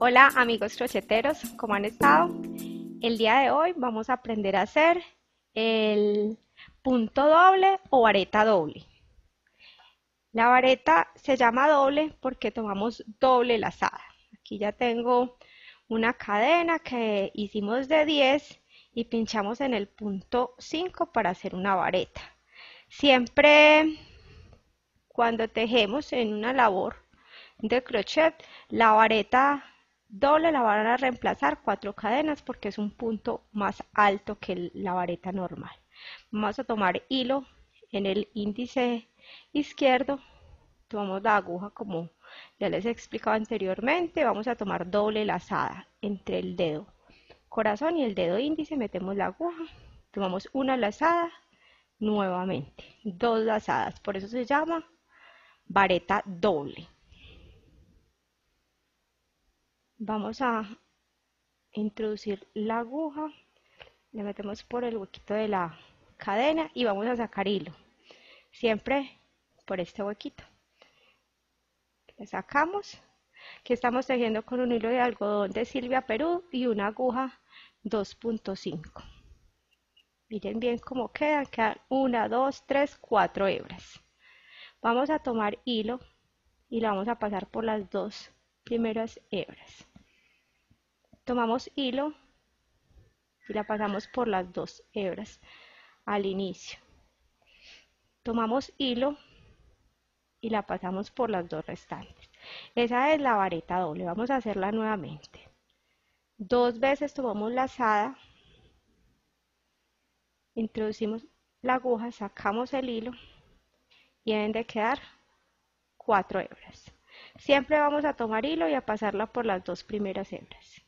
Hola amigos crocheteros, ¿cómo han estado? El día de hoy vamos a aprender a hacer el punto doble o vareta doble. La vareta se llama doble porque tomamos doble lazada. Aquí ya tengo una cadena que hicimos de 10 y pinchamos en el punto 5 para hacer una vareta. Siempre cuando tejemos en una labor de crochet, la vareta doble la van a reemplazar cuatro cadenas porque es un punto más alto que la vareta normal. Vamos a tomar hilo en el índice izquierdo, tomamos la aguja como ya les he explicado anteriormente, vamos a tomar doble lazada entre el dedo corazón y el dedo índice, metemos la aguja, tomamos una lazada nuevamente, dos lazadas, por eso se llama vareta doble vamos a introducir la aguja. Le metemos por el huequito de la cadena y vamos a sacar hilo. Siempre por este huequito. Le sacamos que estamos tejiendo con un hilo de algodón de Silvia Perú y una aguja 2.5 miren bien cómo quedan quedan 1, 2, 3, 4 hebras. Vamos a tomar hilo y la vamos a pasar por las dos primeras hebras. Tomamos hilo y la pasamos por las dos hebras al inicio. Tomamos hilo y la pasamos por las dos restantes. Esa es la vareta doble. Vamos a hacerla nuevamente. Dos veces tomamos lazada introducimos la aguja sacamos el hilo y deben de quedar cuatro hebras siempre vamos a tomar hilo y a pasarla por las dos primeras hebras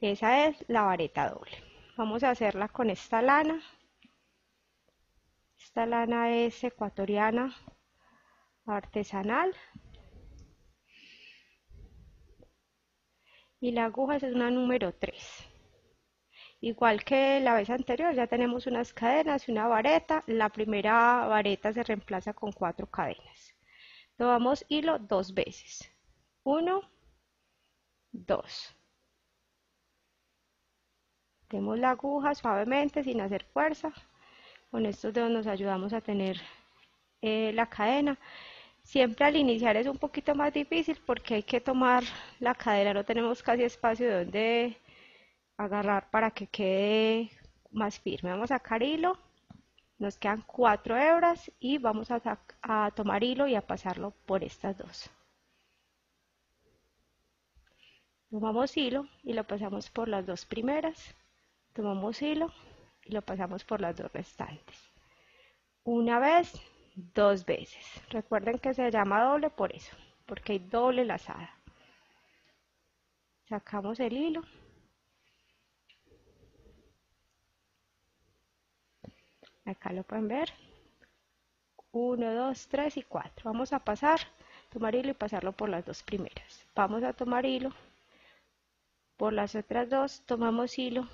Esa es la vareta doble. Vamos a hacerla con esta lana. Esta lana es ecuatoriana artesanal. Y la aguja es una número 3. Igual que la vez anterior, ya tenemos unas cadenas y una vareta. La primera vareta se reemplaza con cuatro cadenas. Tomamos hilo dos veces. Uno, dos. Metemos la aguja suavemente sin hacer fuerza. Con estos dedos nos ayudamos a tener eh, la cadena. Siempre al iniciar es un poquito más difícil porque hay que tomar la cadera, no tenemos casi espacio donde agarrar para que quede más firme. Vamos a sacar hilo, nos quedan cuatro hebras y vamos a, a tomar hilo y a pasarlo por estas dos. Tomamos hilo y lo pasamos por las dos primeras tomamos hilo y lo pasamos por las dos restantes una vez dos veces recuerden que se llama doble por eso porque hay doble lazada sacamos el hilo acá lo pueden ver 1 2 3 y 4 vamos a pasar tomar hilo y pasarlo por las dos primeras vamos a tomar hilo por las otras dos tomamos hilo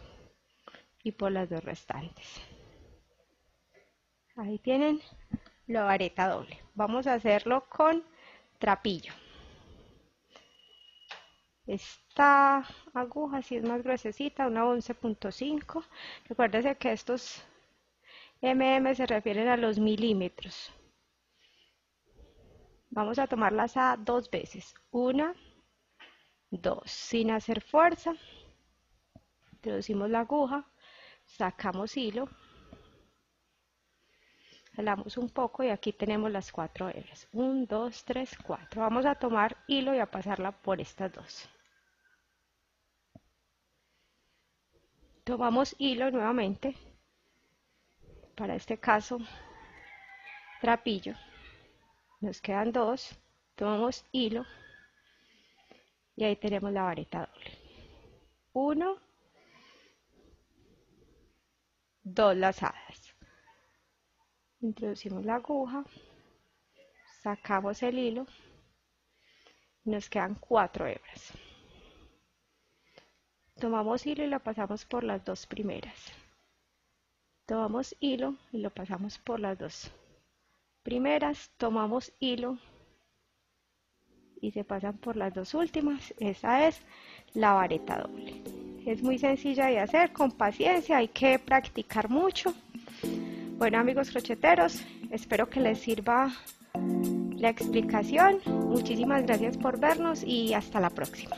y por las dos restantes. Ahí tienen la vareta doble. Vamos a hacerlo con trapillo. Esta aguja si es más gruesecita, una 11.5. Recuérdense que estos mm se refieren a los milímetros. Vamos a tomarlas a dos veces. Una, dos. Sin hacer fuerza. Introducimos la aguja sacamos hilo jalamos un poco y aquí tenemos las cuatro hebras 1, 2, 3, 4 vamos a tomar hilo y a pasarla por estas dos tomamos hilo nuevamente para este caso trapillo. Nos quedan dos tomamos hilo y ahí tenemos la vareta doble. 1 dos lazadas. Introducimos la aguja sacamos el hilo nos quedan cuatro hebras. Tomamos hilo y lo pasamos por las dos primeras tomamos hilo y lo pasamos por las dos primeras tomamos hilo y se pasan por las dos últimas. Esa es la vareta doble. Es muy sencilla de hacer, con paciencia, hay que practicar mucho. Bueno amigos crocheteros, espero que les sirva la explicación. Muchísimas gracias por vernos y hasta la próxima.